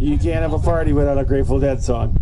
You can't have a party without a Grateful Dead song.